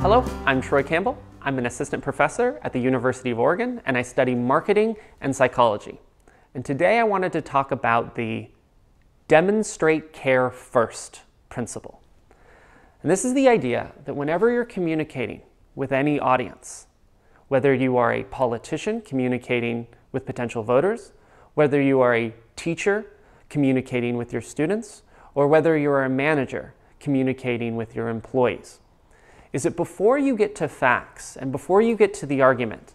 Hello, I'm Troy Campbell. I'm an assistant professor at the University of Oregon, and I study marketing and psychology. And today I wanted to talk about the demonstrate care first principle. And this is the idea that whenever you're communicating with any audience, whether you are a politician communicating with potential voters, whether you are a teacher communicating with your students, or whether you're a manager communicating with your employees, is that before you get to facts and before you get to the argument,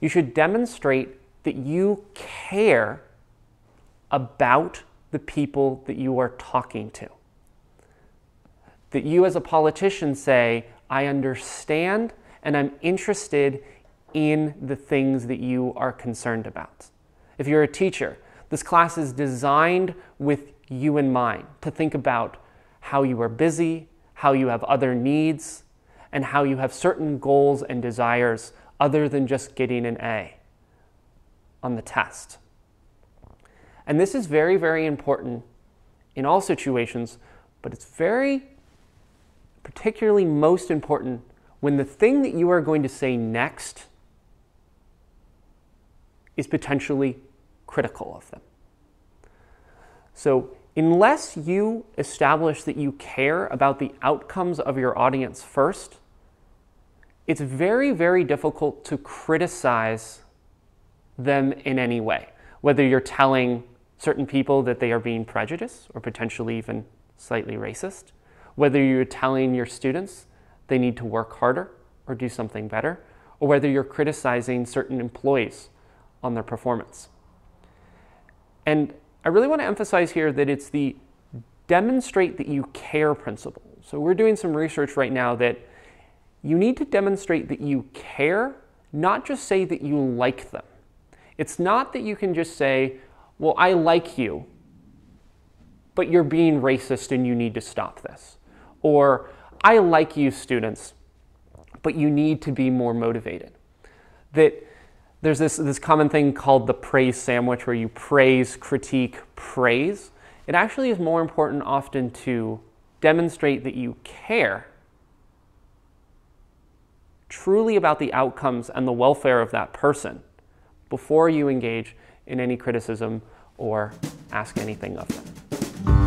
you should demonstrate that you care about the people that you are talking to. That you, as a politician, say, I understand and I'm interested in the things that you are concerned about. If you're a teacher, this class is designed with you in mind to think about how you are busy, how you have other needs, and how you have certain goals and desires other than just getting an A on the test. And this is very, very important in all situations, but it's very particularly most important when the thing that you are going to say next is potentially critical of them. So, unless you establish that you care about the outcomes of your audience first, it's very, very difficult to criticize them in any way. Whether you're telling certain people that they are being prejudiced or potentially even slightly racist, whether you're telling your students they need to work harder or do something better, or whether you're criticizing certain employees on their performance. And I really want to emphasize here that it's the demonstrate that you care principle. So we're doing some research right now that you need to demonstrate that you care, not just say that you like them. It's not that you can just say, well, I like you, but you're being racist and you need to stop this. Or, I like you, students, but you need to be more motivated. That there's this, this common thing called the praise sandwich where you praise, critique, praise. It actually is more important often to demonstrate that you care truly about the outcomes and the welfare of that person before you engage in any criticism or ask anything of them.